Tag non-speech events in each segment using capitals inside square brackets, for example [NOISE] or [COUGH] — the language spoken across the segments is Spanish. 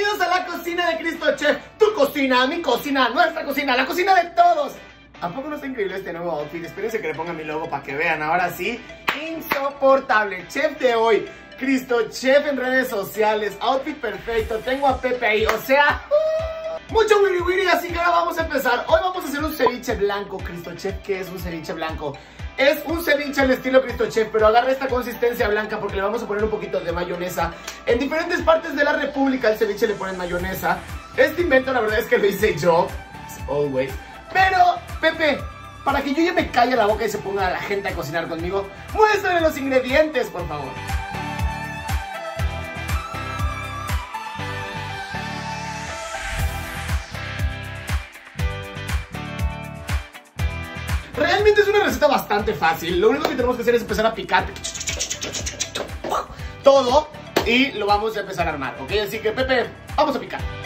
Bienvenidos a la cocina de Cristo Chef, tu cocina, mi cocina, nuestra cocina, la cocina de todos. ¿A poco no está increíble este nuevo outfit? Espérense que le ponga mi logo para que vean. Ahora sí, insoportable. Chef de hoy, Cristo Chef en redes sociales, outfit perfecto. Tengo a Pepe ahí, o sea, uh, mucho wiri wiri, así que ahora vamos a empezar. Hoy vamos a hacer un ceviche blanco, Cristo Chef. ¿Qué es un ceviche blanco? Es un ceviche al estilo Cristo Chef, pero agarra esta consistencia blanca porque le vamos a poner un poquito de mayonesa. En diferentes partes de la república el ceviche le ponen mayonesa. Este invento la verdad es que lo hice yo, as always. Pero, Pepe, para que yo ya me calle la boca y se ponga la gente a cocinar conmigo, muéstrame los ingredientes, por favor. Realmente es una receta bastante fácil. Lo único que tenemos que hacer es empezar a picar todo y lo vamos a empezar a armar, ¿ok? Así que, Pepe, vamos a picar.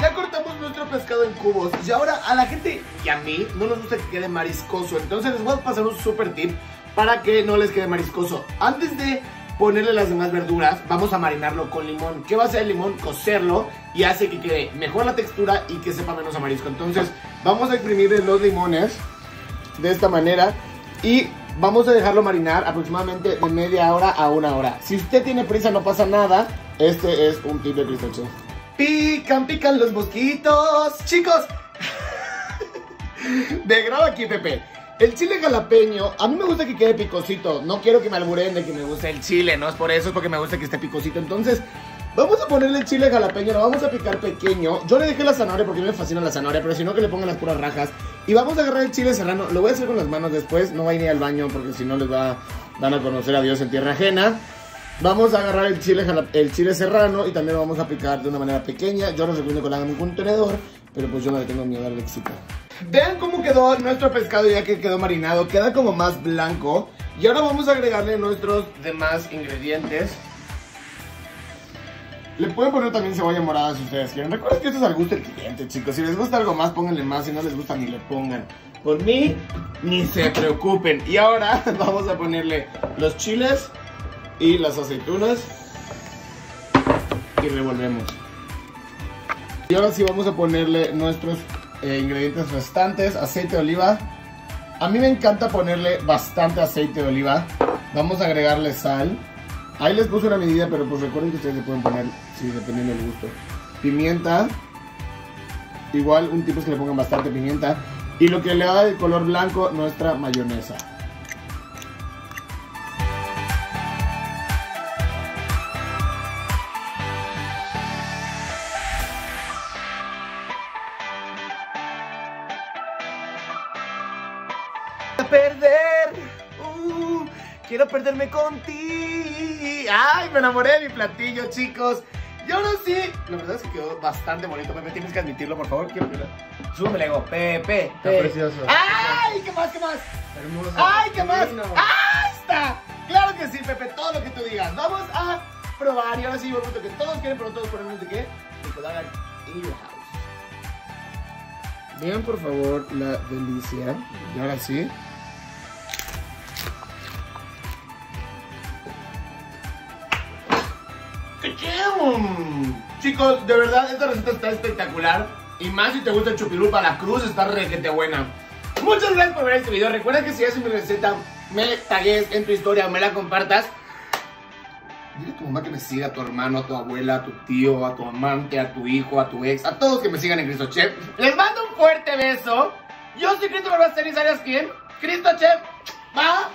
Ya cortamos nuestro pescado en cubos y ahora a la gente y a mí no nos gusta que quede mariscoso. Entonces les voy a pasar un super tip para que no les quede mariscoso. Antes de ponerle las demás verduras, vamos a marinarlo con limón. ¿Qué va a hacer el limón? Cocerlo y hace que quede mejor la textura y que sepa menos marisco. Entonces vamos a exprimirle los limones de esta manera y vamos a dejarlo marinar aproximadamente de media hora a una hora. Si usted tiene prisa no pasa nada, este es un tip de Cristo. Pican, pican los mosquitos. Chicos, de grado aquí, Pepe. El chile jalapeño, a mí me gusta que quede picosito. No quiero que me alburen de que me gusta el chile, no es por eso, es porque me gusta que esté picosito. Entonces, vamos a ponerle el chile jalapeño, lo vamos a picar pequeño. Yo le dejé la zanahoria porque me fascina la zanahoria, pero si no, que le pongan las puras rajas. Y vamos a agarrar el chile serrano. Lo voy a hacer con las manos después, no va a ir ni al baño porque si no les va, van a conocer a Dios en tierra ajena. Vamos a agarrar el chile, el chile serrano y también lo vamos a picar de una manera pequeña. Yo les recomiendo que lo hagan en un contenedor, pero pues yo no le tengo miedo al éxito. Vean cómo quedó nuestro pescado ya que quedó marinado. Queda como más blanco. Y ahora vamos a agregarle nuestros demás ingredientes. Le pueden poner también cebolla morada si ustedes quieren. Recuerden que esto es al gusto del cliente, chicos. Si les gusta algo más, pónganle más. Si no les gusta, ni le pongan. Por mí, ni se preocupen. Y ahora [LAUGHS] vamos a ponerle los chiles y las aceitunas y revolvemos. Y ahora sí vamos a ponerle nuestros eh, ingredientes restantes, aceite de oliva. A mí me encanta ponerle bastante aceite de oliva. Vamos a agregarle sal. Ahí les puse una medida, pero pues recuerden que ustedes le pueden poner, sí, dependiendo del gusto. Pimienta. Igual un tipo es que le pongan bastante pimienta. Y lo que le da el color blanco, nuestra mayonesa. Perder. Uh, quiero perderme contigo. Ay, me enamoré de mi platillo, chicos. Yo no sí. La verdad es que quedó bastante bonito. Pepe, tienes que admitirlo, por favor. Quiero. Súbeme. Pepe. Está precioso. Ay, ¿qué más? ¿Qué más? Hermoso. Ay, ¿qué más? Divino. ¡Ah, está! Claro que sí, Pepe. Todo lo que tú digas. Vamos a probar. Y ahora sí, yo pregunto que todos quieren, pero todos de qué? De que hagan in your house. Vean, por favor, la delicia. Y ahora sí. ¡Qué chido! Chicos, de verdad, esta receta está espectacular. Y más si te gusta el chupirupa, la cruz está requete buena. Muchas gracias por ver este video. Recuerda que si haces mi receta, me tagues en tu historia me la compartas. Dile a tu mamá que me siga, a tu hermano, a tu abuela, a tu tío, a tu amante, a tu hijo, a tu ex, a todos que me sigan en Cristo Chef. Les mando un fuerte beso. Yo soy Cristo Barbasteris, ¿sabes quién? Cristo Chef. Bye.